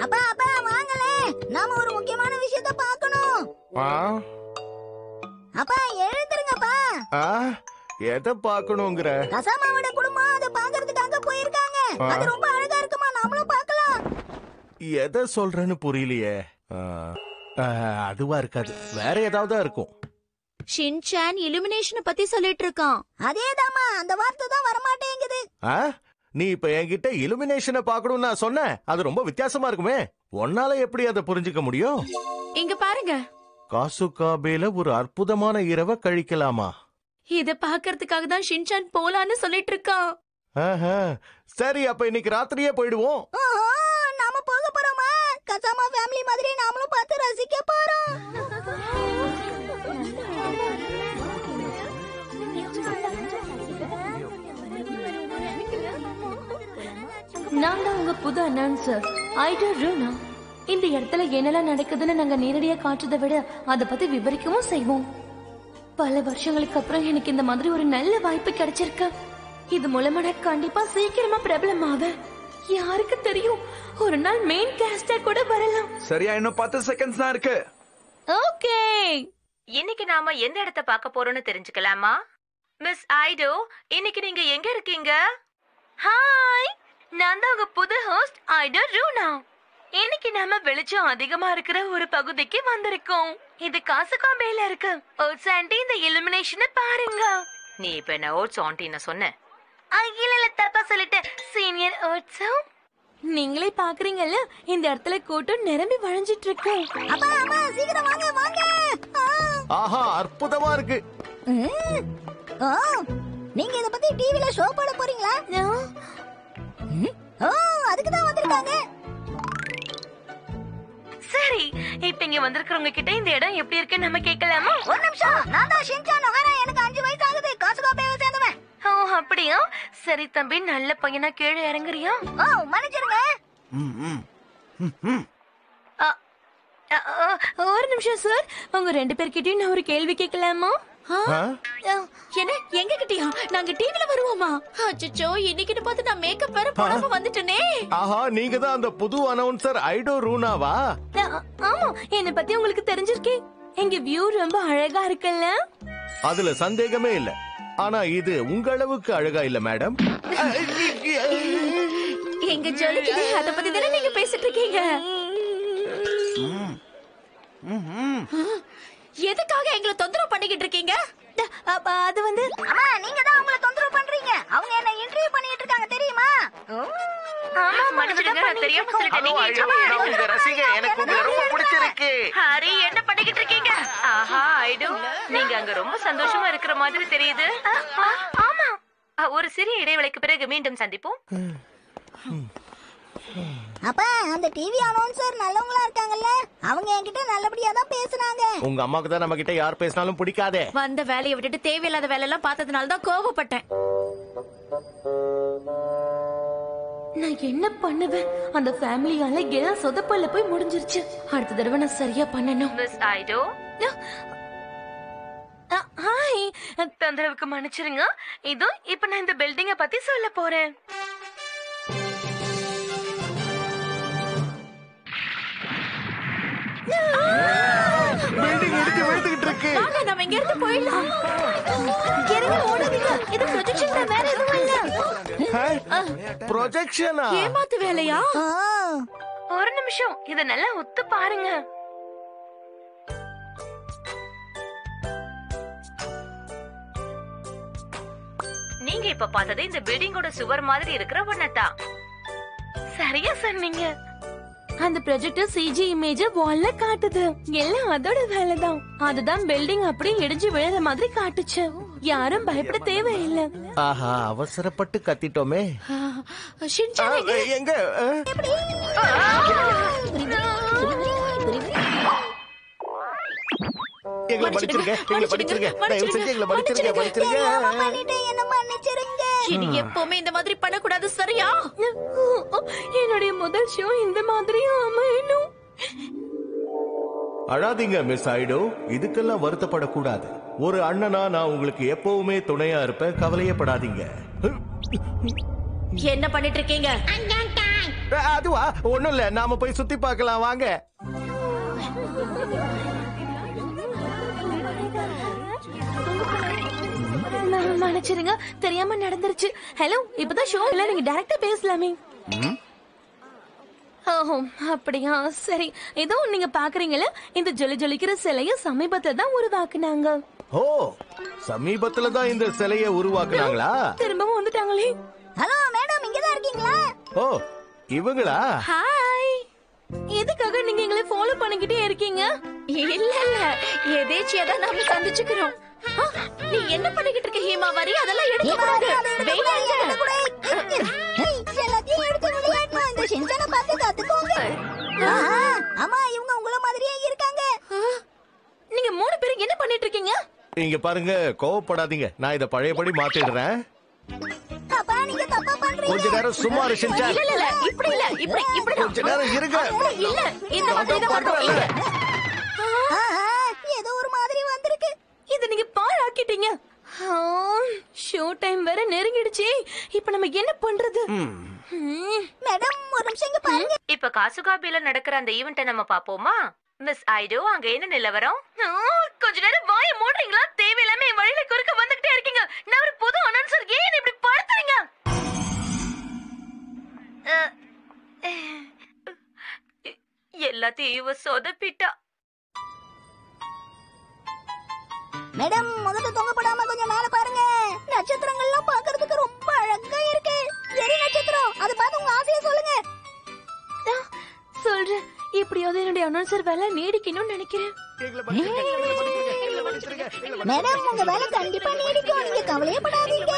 அப்பா அப்பா வாங்களே. நாம ஒரு முக்கியமான விஷயத்த பார்க்கணும். ஆ அப்பா எழுந்துருங்கப்பா. ஆ எதை பார்க்கணுங்கிற? கசாமாவோட குடும்பம் அதை பாக்குறதுக்காக போயிருக்காங்க. அது ரொம்ப அழகா இருக்குமா? நாமளும் பார்க்கலாம். எதை சொல்றேன்னு புரியலையே. ஆ, ஆ, அதுவா இருக்காது. வேற ஏதாவது இருக்கும். ஷின்சான் இலுமினேஷனை பத்தி சொல்லிட்டு இருக்கான். அதேதாம்மா. அந்த வார்த்தை தான் வரமாட்டேங்குது. ஆ? நீ இப்ப என்கிட்ட இலுமினேஷனை பார்க்கணும்னு நான் சொன்னேன். அது ரொம்ப வித்தியாசமா இருக்குமே. உன்னால எப்படி அதை புரிஞ்சுக்க முடியும்? இங்க பாருங்க. காசுகாபேல ஒரு அற்புதமான இரவை கழிக்கலாமா? இத பாக்குறதுக்காக தான் ஷின்சான் போலான்னு சொல்லிட்டு இருக்கான். ஆஹா. சரி அப்ப இன்னைக்கு ராத்திரியே போயிடுவோம். ஓஹோ நாம போக போறோமா? கசாமா ஃபேமிலி மாதிரி நாமளும் பார்த்து ரசிக்க போறோம். நான் தான் உங்க புது அனௌன்சர் ஐடோ ரூனா இந்த இடத்துல என்னெல்லாம் நடக்குதுன்னு நாங்க நேரடியா காட்டுறதை விட அதை பத்தி விவரிக்கவும் செய்வோம். பல வருஷங்களுக்கு அப்புறம் எனக்கு இந்த மாதிரி ஒரு நல்ல வாய்ப்பு கிடைச்சிருக்கு. இது மூலமா நான் கண்டிப்பா சீக்கிரமா பிரபலம் ஆவேன். யாருக்கு தெரியும்? ஒரு நாள் மெயின் கேஸ்டர் கூட வரலாம். சரியா இன்னும் பத்து செகண்ட்ஸ் தான் இருக்கு. ஓகே. இன்னைக்கு நாம எந்த இடத்த பார்க்க போறோம்னு தெரிஞ்சுக்கலாமா? மிஸ் ஐடோ இன்னைக்கு நீங்க எங்க இருக்கீங்க? ஹாய் நான் தான் உங்க புது ஹோஸ்ட் ஐடோ ரூனா இன்னைக்கு நாம வெளிச்சம் அதிகமா இருக்கிற ஒரு பகுதிக்கு வந்திருக்கோம். இது காசுகாம்பேல இருக்கு. ஓட்ஸ் ஆண்டி இந்த இலுமினேஷனை பாருங்க. நீ இப்ப என்ன ஓட்ஸ் ஆண்டின்னு சொன்ன? இல்ல தப்பா சொல்லிட்டேன் சீனியர் ஓட்ஸும் நீங்களே பாக்குறீங்கல்ல இந்த இடத்துல கூட்டம் நிரம்பி வழிஞ்சிட்டு இருக்கு. அப்பா அம்மா சீக்கிரம் வாங்க வாங்க. ஆஹா அற்புதமா இருக்கு. நீங்க இத பத்தி டிவில ஷோ போட போறீங்களா. ஓ அதுக்கு தான் வந்திருக்காங்க. சரி இப்ப இங்க வந்திருக்கிறவங்க கிட்ட இந்த இடம் எப்படி இருக்குன்னு நம்ம கேட்கலாமா? ஒரு நிமிஷம். நான் தான் ஷின்சான் எனக்கு அஞ்சு வயசு ஆகுது. காசுகாபேவை சேர்ந்தவன். ஓ அப்படியா? சரி தம்பி நல்ல பையனா கீழே இறங்குறியா? ஓ மன்னிச்சிருங்க. ஒரு நிமிஷம் சார். உங்க ரெண்டு பேர்கிட்டயும் நான் ஒரு கேள்வி கேட்கலாமா? என்ன? எங்க கிட்டயா? நாங்க டிவில வருவோமா? அச்சச்சோ இன்னைக்கு பார்த்து நான் மேக்கப் வேற போடாம வந்துட்டேனே. ஆஹா நீங்க தான் அந்த புது அனௌன்சர் ஐடோ ரூனாவா? ஆமா என்னை பத்தி உங்களுக்கு தெரிஞ்சிருக்கே. எங்க வியூ ரொம்ப அழகா இருக்குல்ல? அதுல சந்தேகமே இல்ல. ஆனா இது உங்க அளவுக்கு அழகா இல்ல மேடம் எங்க ஜொலிக்குது அத பத்தி தானே நீங்க பேசிட்டு இருக்கீங்க? எதுக்காக எங்களை தொந்தரவு பண்ணிக்கிட்டு இருக்கீங்க? அது வந்து அம்மா நீங்க தான் அவங்கள தொந்தரவு பண்றீங்க. அவங்க என்ன இன்டர்வியூ பண்ணிட்டு இருக்காங்க தெரியுமா? என்ன பண்ணிக்கிட்டு இருக்கீங்க? ஆஹா நீங்க அங்க ரொம்ப சந்தோஷமா இருக்கிற மாதிரி தெரியுது. ஆமா. ஒரு சிறிய இடைவேளைக்கு பிறகு மீண்டும் சந்திப்போம். அப்பா அந்த டிவி அனௌன்சர் நல்லவங்களா இருக்காங்கல்ல? அவங்க என்கிட்ட நல்லபடியா தான் பேசுனாங்க. உங்க அம்மாக்கு தான் நம்ம கிட்ட யார் பேசினாலும் பிடிக்காதே. வந்த வேலையை விட்டுட்டு தேவையில்லாத வேலை எல்லாம் பார்த்ததுனால தான் கோவப்பட்டேன். நான் என்ன பண்ணுவேன்? அந்த ஃபேமிலியால எல்லாம் சொதப்பல்ல போய் முடிஞ்சிருச்சு. அடுத்த தடவை நான் சரியா பண்ணணும். மிஸ் ஐடோ ஆ, ஹாய் தொந்தரவுக்கு மன்னிச்சிருங்க. இதோ இப்ப நான் இந்த பில்டிங்க பத்தி சொல்ல போறேன். இருக்கு. வாங்க நம்ம இங்க இருந்து போயிடலாம். இறங்கி ஓடாதீங்க இது ப்ரொஜெக்ஷன் தான் வேற எதுவும் இல்ல. ப்ரொஜெக்ஷனா ஏமாத்து வேலையா? ஒரு நிமிஷம் இத நல்லா ஒத்து பாருங்க. நீங்க இப்ப பார்த்தது இந்த பில்டிங்கோட சுவர் மாதிரி இருக்கிற ஒன்னதான் சரியா சொன்னீங்க. அந்த ப்ரொஜெக்டர் சிஜி இமேஜ வால்ல காட்டுது. எல்லாம் அதோட வேலைதான். அதுதான் பில்டிங் அப்படியே இடிஞ்சு விழுற மாதிரி காட்டுச்சு. யாரும் பயப்பட தேவையில்லை. ஆஹா அவசரப்பட்டு கத்திட்டோமே. எங்க? எங்களை மன்னிச்சிருங்க எங்களை மன்னிச்சிருங்க. தயவு செஞ்சு எங்களை மன்னிச்சிருங்க தெரியாம மன்னிச்சிருங்க. பண்ணிட்டேன் என்ன மன்னிச்சிருங்க. இனி எப்பவுமே இந்த மாதிரி பண்ணக்கூடாது சரியா? என்னுடைய முதல் ஷோ இந்த மாதிரியும் அமையணும். அழாதீங்க மிஸ் ஐடோ. இதுக்கெல்லாம் வருத்தப்படக்கூடாது. ஒரு அண்ணனா நான் உங்களுக்கு எப்பவுமே துணையா இருப்பேன். கவலையப்படாதீங்க என்ன பண்ணிட்டு இருக்கீங்க அதுவா? ஒண்ணும் இல்ல. நாம போய் சுத்தி பார்க்கலாம். வாங்க. மன்னிச்சிருங்க தெரியாம நடந்துருச்சு. ஹலோ இப்பதான் ஷோ இல்ல நீங்க டைரக்டா பேசலாமே. ஓஹோ அப்படியா? சரி ஏதோ நீங்க பாக்குறீங்கல்ல இந்த ஜொலி ஜொலிக்கிற சிலைய சமீபத்துல தான் உருவாக்குனாங்க. ஓ சமீபத்துல தான் இந்த சிலைய உருவாக்குனாங்களா? திரும்பவும் வந்துட்டாங்களே. ஹலோ மேடம் இங்கதான் இருக்கீங்களா? ஓ இவங்களா? ஹாய் எதுக்காக நீங்க எங்களை ஃபாலோ பண்ணிக்கிட்டே இருக்கீங்க? இல்ல இல்ல எதேச்சியா தான் நாம சந்திச்சுக்கிறோம். நீ என்ன பண்ணிக்கிட்டு இருக்க ஹீமா? வரி அதெல்லாம் எடுக்க கூடாது. எல்லாத்தையும் எடுத்து விளையாடணும். இந்த ஷின்சானை பார்த்து கத்துக்கோங்க. ஆஹா, ஆமா இவங்க உங்கள மாதிரியே இருக்காங்க. நீங்க மூணு பேரும் என்ன பண்ணிட்டு இருக்கீங்க? இங்க பாருங்க கோவப்படாதீங்க. நான் இத பழையபடி மாத்திடுறேன். அப்பா நீங்க தப்பா பண்றீங்க. கொஞ்ச நேரம் சும்மா இரு, ஷின்சான். இல்ல இல்ல இல்ல. இப்படி இல்ல இப்படி இப்படி கொஞ்ச நேரம் இருங்க. இல்ல. இந்த மாதிரி தான் பண்ணுவோம் பண்றேன்ல. ஆஹா, ஏதோ ஒரு மாதிரி வந்திருக்கு இத நீங்க பாழாக்கிட்டீங்க ஷோ டைம் வேற நெருங்கிடுச்சு. இப்ப நம்ம என்ன பண்றது. மேடம் ஒரு நிமிஷம் இங்க பாருங்க. இப்ப காசுகாபில நடக்கிற அந்த ஈவெண்ட்டை நம்ம பாப்போமா? மிஸ் ஐடோ அங்க என்ன நிலவரம்? கொஞ்ச நேரம் வாய மூடுறீங்களா? தேவையில்லாம என் வழியில குறுக்க வந்துகிட்டே இருக்கீங்க. நான் ஒரு புது அனௌன்சர் ஏன் என்னை இப்படி படுத்துறீங்க? எல்லாத்தையும் இவ சொதப்பிட்டா. மேடம் முதல்ல தொங்க போடாம கொஞ்சம் மேல பாருங்க. நட்சத்திரங்கள்லாம் பார்க்கிறதுக்கு ரொம்ப அழகா இருக்கு. எரி நட்சத்திரம் அதை பார்த்து உங்க ஆசையை சொல்லுங்க. சொல்றேன். எப்படியாவது என்னுடைய அனௌன்சர் வேலை நீடிக்கணும்னு நினைக்கிறேன். மேடம் உங்க வேலை கண்டிப்பா நீடிக்கும். நீங்க கவலையே படாதீங்க.